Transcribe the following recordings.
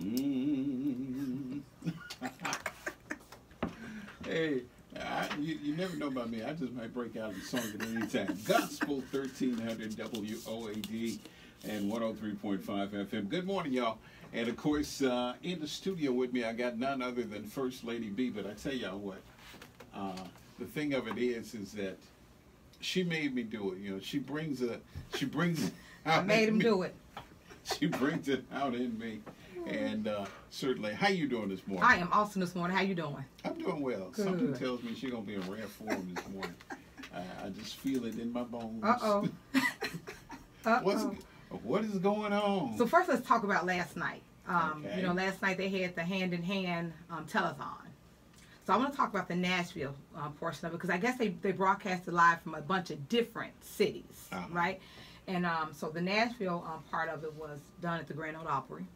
Mm. hey, never know about me. I just might break out a song at any time. Gospel 1300 WOAD and 103.5 FM. Good morning, y'all. And of course, uh, in the studio with me, I got none other than First Lady B. But I tell y'all what, uh, the thing of it is, is that she made me do it. You know, she brings a, she brings. I made him me. do it. She brings it out in me, and uh, certainly, how you doing this morning? I am awesome this morning. How you doing? I'm doing well. Something tells me she's gonna be in rare form this morning. uh, I just feel it in my bones. Uh oh. uh What's oh. what is going on? So first, let's talk about last night. Um, Okay. You know, last night they had the hand in hand um, telethon. So I want to talk about the Nashville uh, portion of it because I guess they they broadcasted live from a bunch of different cities, Uh-huh. right? And um, so the Nashville um, part of it was done at the Grand Ole Opry,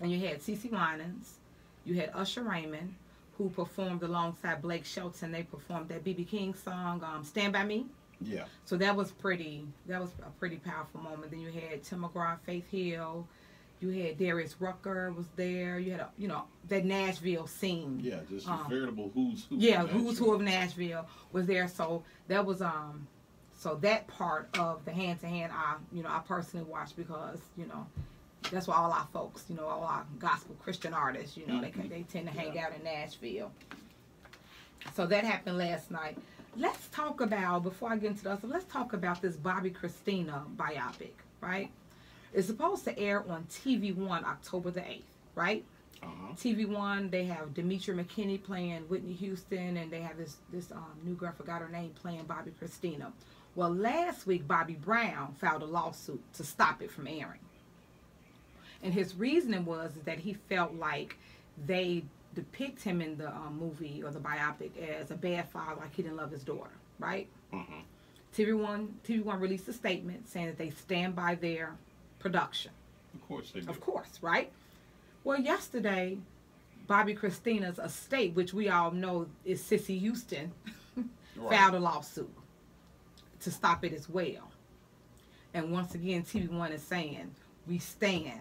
and you had CeCe Winans, you had Usher Raymond, who performed alongside Blake Shelton. They performed that BB King song, um, "Stand by Me." yeah, So that was pretty. That was a pretty powerful moment. Then you had Tim McGraw, Faith Hill. You had Darius Rucker was there. You had a, you know that Nashville scene. yeah, just Um, veritable who's who. Yeah, who's who of Nashville was there. So that was um, so that part of the hand to hand, I you know I personally watched because you know that's where all our folks, you know, all our gospel Christian artists, you know, they Mhm. they tend to hang Yeah. out in Nashville. So that happened last night. Let's talk about before I get into the other. Let's talk about this Bobbi Kristina biopic, right? It's supposed to air on TV One October the eighth, right? Uh-huh. TV One, they have Demetria McKinney playing Whitney Houston, and they have this this um, new girl, forgot her name, playing Bobbi Kristina. Well, last week Bobby Brown filed a lawsuit to stop it from airing, and his reasoning was that he felt like they depict him in the um, movie or the biopic as a bad father, like he didn't love his daughter, right? Uh-huh. TV One, TV One released a statement saying that they stand by their production. Of course they do. Of course, right? Well, yesterday, Bobbi Kristina's estate, which we all know is Cissy Houston, Right. filed a lawsuit to stop it as well. And once again, TV One is saying we stand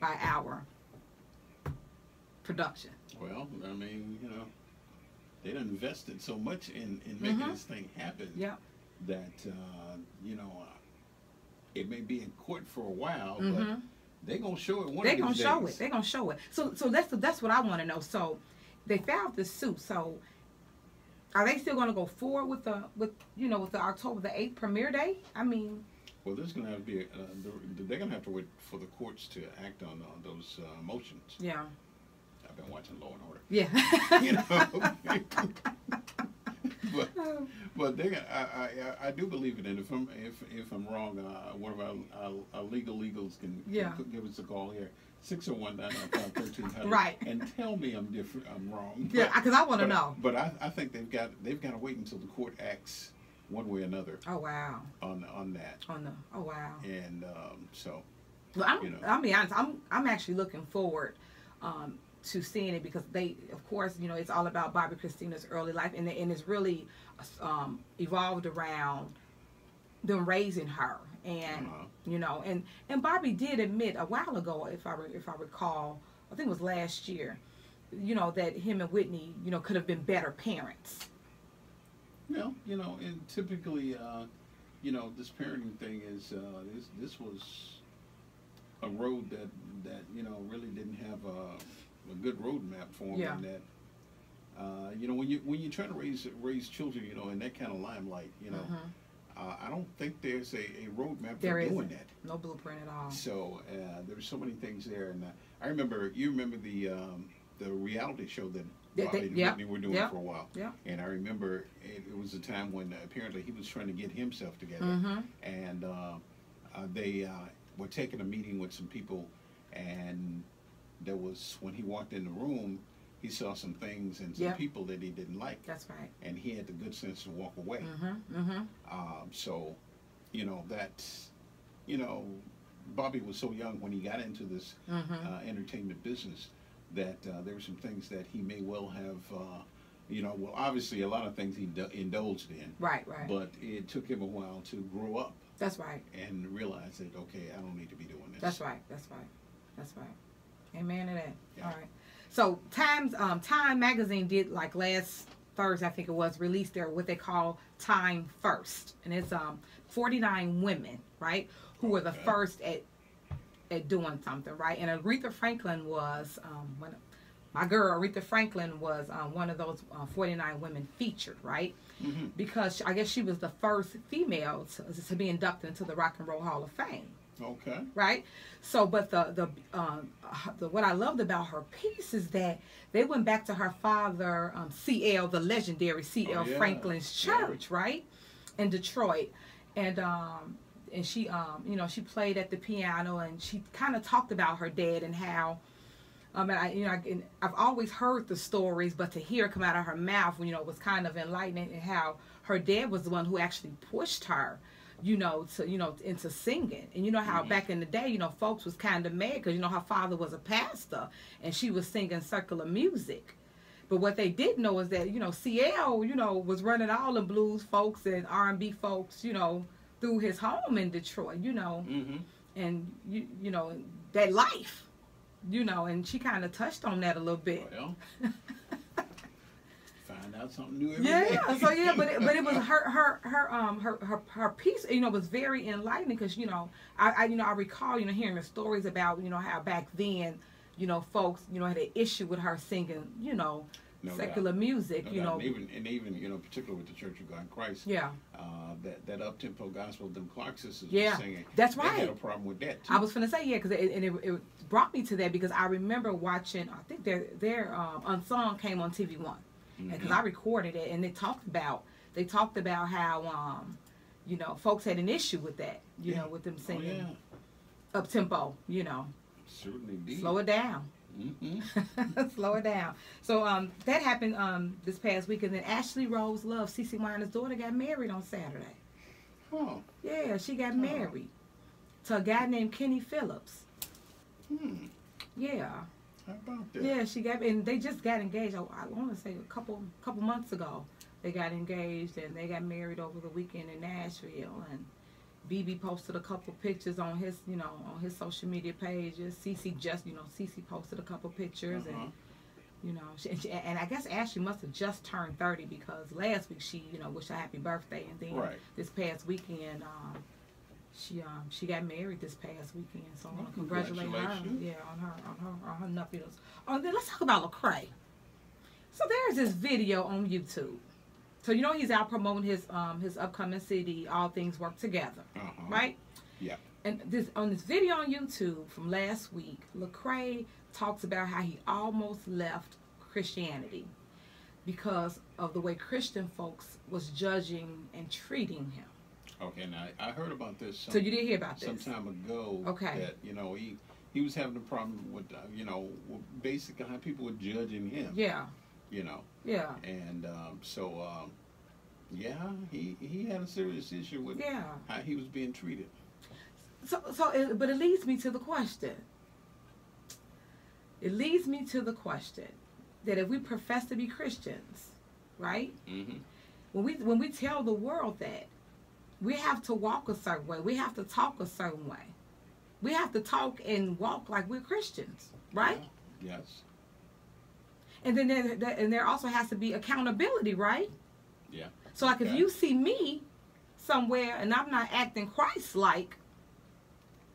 by our production. Well, I mean, you know, they done invested so much in in making Mhm. this thing happen Yep. that uh, you know uh, it may be in court for a while, Mhm. but they gonna show it one They're of gonna show it. They're gonna show it. So, so that's that's what I want to know. So, they filed this suit. So, are they still gonna go forward with the with you know with the October the eighth premiere day? I mean, Well, there's going to have to be, uh, the, they're going to have to wait for the courts to act on, on those uh, motions. yeah, I've been watching Law and Order. yeah. You know? but but they, I, I, I- do believe it. And if I'm, if, if I'm wrong, uh, one of our, our, our legal legals can, can give us a call here. 601 1300 Right. And tell me I'm different, I'm wrong. Yeah, 'cause I wanna know. But I, I think they've got, they've got to wait until the court acts one way or another oh wow. on, on that. On the oh wow. And um, so, Well, I'm, You know. I'll be honest. I'm I'm actually looking forward um, to seeing it because they, of course, you know, it's all about Bobbi Kristina's early life, and and it's really um, evolved around them raising her, and Uh-huh. you know, and and Bobby did admit a while ago, if I re- if I recall, I think it was last year, you know, that him and Whitney, you know, could have been better parents. Well, you know, and typically, uh, you know, this parenting thing is uh, this. This was a road that that you know really didn't have a, a good roadmap for them. Yeah. And that, uh, you know, when you when you're trying to raise raise children, you know, in that kind of limelight, you know, Mhm. uh, I don't think there's a, a roadmap There for doing that. No blueprint at all. So uh, there's so many things there, and uh, I remember you remember the um, the reality show that They- and yeah, Whitney were doing yeah, for a while. yeah. And I remember it, it was a time when uh, apparently he was trying to get himself together, Mhm. and uh, uh, they uh, were taking a meeting with some people, and there was when he walked in the room, he saw some things and some Yeah. people that he didn't like, That's right. and he had the good sense to walk away. Mm-hmm. Mm-hmm. Um, so, you know that, you know, Bobby was so young when he got into this Mm-hmm. uh, entertainment business that uh, there were some things that he may well have, uh, you know, well, obviously a lot of things he indulged in, Right, right. but it took him a while to grow up That's right. and realize that okay, I don't need to be doing this. That's right. That's right. That's right. Amen to that. Yeah. All right. So Times um Time magazine did like last Thursday, I think it was, released their what they call Time First. And it's um 49 women, right? Who were the Okay. first at at doing something, right? And Aretha Franklin was um my girl Aretha Franklin was um, one of those uh, 49 women featured, right? hmm Because I guess she was the first female to, to be inducted into the Rock and Roll Hall of Fame Okay. right? So, but the the um, the what I loved about her piece is that they went back to her father, um, C.L. the legendary C.L. Oh, yeah. Franklin's Yeah. church, right, in Detroit, and um and she um you know she played at the piano and she kind of talked about her dad and how. Um, and I, you know, I, I've always heard the stories, but to hear it come out of her mouth, you know, was kind of enlightening. And how her dad was the one who actually pushed her, you know, to you know into singing. And you know how Mhm. back in the day, you know, folks was kind of mad because you know her father was a pastor and she was singing secular music. But what they didn't know is that you know CL, you know, was running all the blues folks and R and B folks, you know, through his home in Detroit, you know, hmm and you you know that life, you know, and she kind of touched on that a little bit. Well, find out something new every day. Yeah, so yeah, but it, but it was her her her um her her, her piece you know was very enlightening because you know I, I you know I recall you know hearing the stories about you know how back then you know folks you know had an issue with her singing you know No secular music No you doubt. know And even and even you know, particularly with the Church of God in Christ, yeah uh, that that up tempo gospel them Clark sisters Yeah, were singing. that's right. They had a problem with that too. I was gonna say yeah because it, and it, it brought me to that because I remember watching I think their their um, unsung came on TV one because Mhm. I recorded it and they talked about they talked about how um you know folks had an issue with that you Yeah. know with them Oh, singing yeah, up tempo you know certainly did. slow it down hmm slow it down so um that happened um this past week and then Ashley Rose Love CeCe Winans' daughter got married on Saturday Oh, yeah she got Oh. married to a guy named Kenny Phillips hmm. yeah How about that? Yeah, she got and they just got engaged. I, I want to say a couple couple months ago. They got engaged and they got married over the weekend in Nashville. And BeBe posted a couple pictures on his, you know, on his social media pages. CeCe just, you know, CeCe posted a couple pictures Uh-huh. and you know, she, and, she, and I guess Ashley must have just turned thirty because last week she, you know, wished her happy birthday, and then Right. this past weekend, um, she um she got married this past weekend. So I want to congratulate her, yeah, on her on her on her nuptials. Oh, then let's talk about Lecrae. So there's this video on YouTube. So you know he's out promoting his um his upcoming CD, All Things Work Together, Uh-huh. right? Yeah. And this on this video on YouTube from last week, Lecrae talks about how he almost left Christianity because of the way Christian folks was judging and treating him. Okay, now I heard about this. Some, So you did hear about this some time ago. Okay. That you know he he was having a problem with uh, you know basically how people were judging him. Yeah, You know, yeah, and um, so um, yeah, he he had a serious issue with yeah. how he was being treated. So, so, it, but it leads me to the question. It leads me to the question that if we profess to be Christians, right? Mm-hmm. When we when we tell the world that, we have to walk a certain way. We have to talk a certain way. We have to talk and walk like we're Christians, right? Yes. And then there, there, and there also has to be accountability, right? Yeah. So like if you see me somewhere and I'm not acting Christ-like,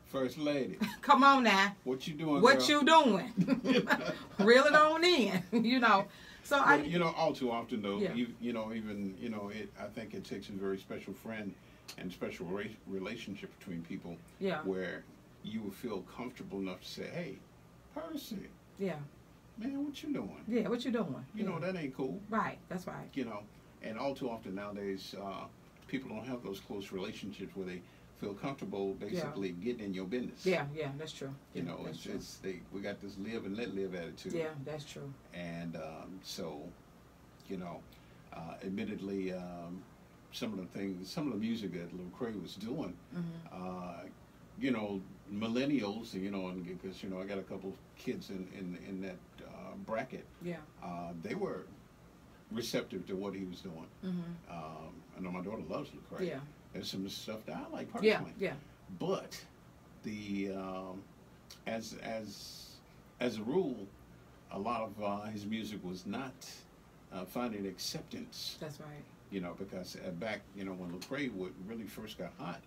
First lady, come on now. what you doing? what girl? you doing? Reel it on in, you know. So I, you know, all too often though, Yeah. you, you know, even you know, it. I think it takes a very special friend and special relationship between people yeah, where you will feel comfortable enough to say, "Hey, Percy, yeah, man, what you doing? yeah. What you doing? You know that ain't cool." right? That's right. You know, and all too often nowadays, uh, people don't have those close relationships where they feel comfortable basically getting in your business. Yeah, yeah. That's true. You Yeah, know, it's, true. it's they we got this live and let live attitude. yeah, that's true. and um, so, you know, uh, admittedly, um, some of the things, some of the music that Lecrae was doing. Mhm. Uh, you know, millennials. You know, and because you know, I got a couple of kids in in in that bracket. Yeah. Uh, they were receptive to what he was doing. Mhm. Um, I know my daughter loves Lecrae. Yeah. There's some stuff that I like personally. Yeah. Yeah. But the um, as as as a rule, a lot of uh, his music was not uh, finding acceptance. That's right. You know, because uh, back you know when Lecrae would really first got hot,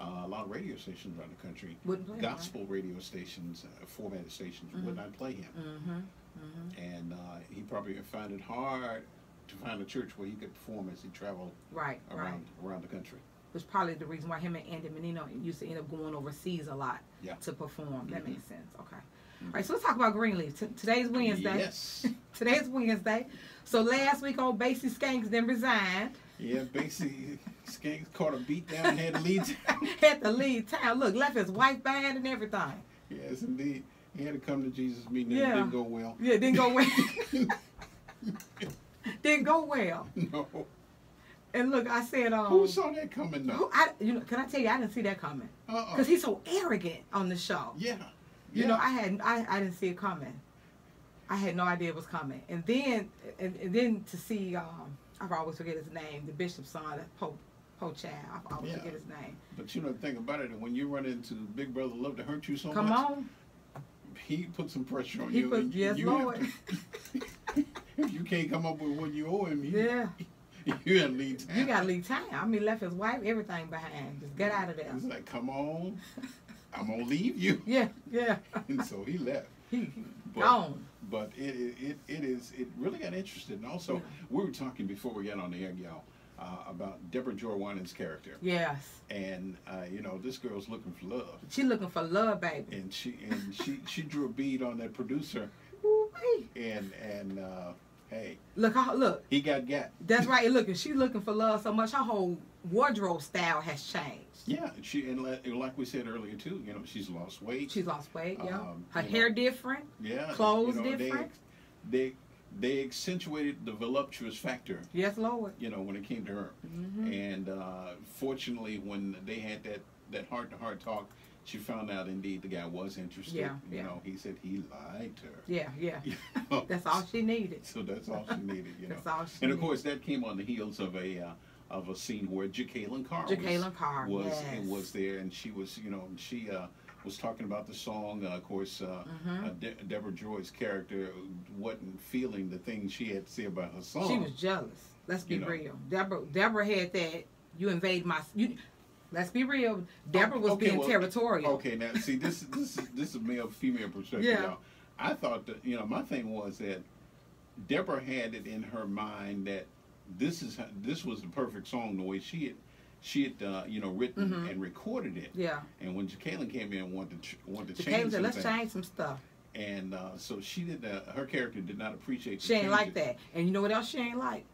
uh, a lot of radio stations around the country, Wouldn't him, right? gospel radio stations, uh, formatted stations, would Mhm. not play him, Mm-hmm. Mm-hmm. and uh, he probably find it hard to find a church where he could perform as he traveled Right. Right. around around the country. was probably the reason why him and Andy Mineo used to end up going overseas a lot Yeah. to perform. That Mhm. makes sense. Okay. Mhm. All right, so let's talk about Greenleaf. T- today's Wednesday. Yes. Today's Wednesday. So last week old Basie Skanks then resigned. Yeah, basically, Skanks caught a beat down and had to lead. Had to leave town. Look, left his wife band and everything. yes, indeed. He had to come to Jesus meeting. Yeah. It didn't go well. Yeah, didn't go well. didn't go well. no. And look, I said, um, Who saw that coming who, though? I, you know, can I tell you, I didn't see that coming because he's so arrogant on the show. Yeah. You yeah. know, I had I, I didn't see it coming. I had no idea it was coming. And then and, and then to see um I always forget his name, the bishop's son, Pope Pope Child. I always Yeah. forget his name. But you know the thing about it, when you run into Big Brother Love to hurt you so Come much, Come on. He put some pressure on He you. put- yes, you Lord. to- if you can't come up with what you owe him, you, Yeah. you gotta leave town. You gotta leave town. I mean left his wife, everything behind. Just get out of there. He's like, come on, I'm gonna leave you. Yeah, yeah. And so he left. He, But- gone. But it, it, it, it is it really got interested. And also, Yeah. we were talking before we got on the air, y'all, uh, about Deborah Joy Winans' character. Yes. And uh, you know, this girl's looking for love, She looking for love, baby. and she and she she drew a bead on that producer, Ooh-wee. and and uh, hey, Look, how- look. he got got. That's right. Look, if she looking for love so much, her whole wardrobe style has changed. Yeah, she and like, like we said earlier too, you know, she's lost weight. She's lost weight. Yeah. Um, her hair know, different. yeah, clothes you know, different. They, they they accentuated the voluptuous factor, Yes, Lord. you know, when it came to her. hmm And uh, fortunately, when they had that that heart to heart talk, she found out indeed the guy was interested. Yeah, you yeah. know, he said he lied to her. Yeah, yeah. You know? That's all she needed. So that's all she needed, you know. That's all she And of needed. course, that came on the heels of a uh, of a scene where Jacqueline Carr was, Jacqueline Carr, was yes. was there, and she was, you know, she uh, was talking about the song. Uh, of course, uh, Mhm. uh, De- Deborah Joy's character wasn't feeling the things she had to say about her song. She was jealous. Let's be You know. real. Deborah Deborah had that you invade my you let's be real. Deborah was Okay, being well, territorial. Okay, now see this this is this is male female perspective. Yeah. Y'all. I thought that you know my thing was that Deborah had it in her mind that this is this was the perfect song the way she had she had uh, you know written Mhm. and recorded it. Yeah. And when Jacqueline came in and wanted to wanted to Jacqueline change said, let's change some stuff. and uh, so she did uh, her character did not appreciate. She ain't like that. And you know what else she ain't like?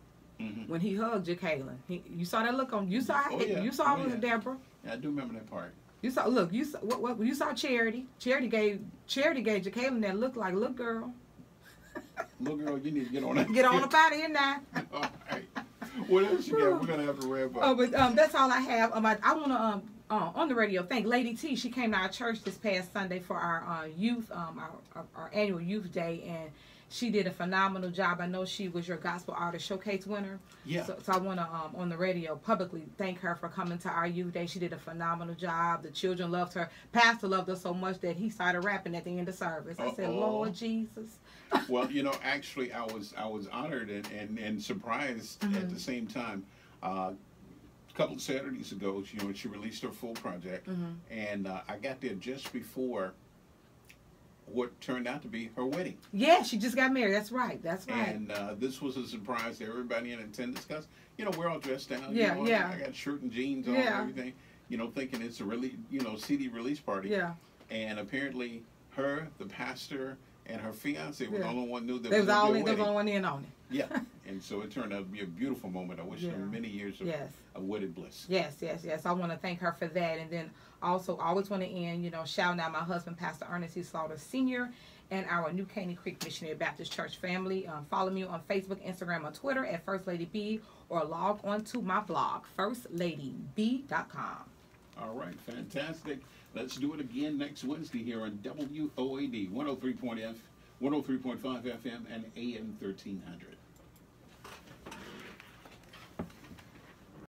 Mhm. When he hugged Jacqueline. He, you saw that look on you saw Oh, it. yeah. You saw Oh, yeah. Deborah. Yeah, I do remember that part. You saw look, you saw what, what you saw Charity. Charity gave Charity gave Jacqueline that look like look girl. Little girl, you need to get on that. Get on up out of here now. all right. What else you got? We're gonna have to wrap up. Oh, but um, that's all I have. Um, I, I want to um, uh, on the radio thank Lady T. She came to our church this past Sunday for our uh, youth, um, our, our, our annual youth day, and she did a phenomenal job. I know she was your gospel artist showcase winner. Yeah. So, so I want to um, on the radio publicly thank her for coming to our youth day. She did a phenomenal job. The children loved her. Pastor loved her so much that he started rapping at the end of service. I said, Uh-oh. Lord Jesus. Well, you know, actually, I was I was honored and and, and surprised at Mhm. the same time. Uh, a couple of Saturdays ago, you know, she released her full project, Mhm. and uh, I got there just before what turned out to be her wedding. Yeah, she just got married. That's right. That's right. And uh, this was a surprise to everybody in attendance because, you know, we're all dressed down. Yeah, you know, yeah. I got shirt and jeans on Yeah. and everything, you know, thinking it's a really, you know, CD release party. yeah. And apparently, her, the pastor, and her fiance was Yeah. the only one knew that They was was all in, they was one in on it. Yeah, and so it turned out to be a beautiful moment. I wish Yeah. them many years of, Yes. of wedded bliss. Yes, yes, yes. I want to thank her for that. And then also, I always want to end, you know, shouting out my husband, Pastor Ernest C. Slaughter Sr., and our New Caney Creek Missionary Baptist Church family. Um, follow me on Facebook, Instagram, or Twitter at First Lady B, or log on to my blog, firstladyb.com. All right, fantastic. Let's do it again next Wednesday here on WOAD 103.F, 103.5 FM, and AM 1300.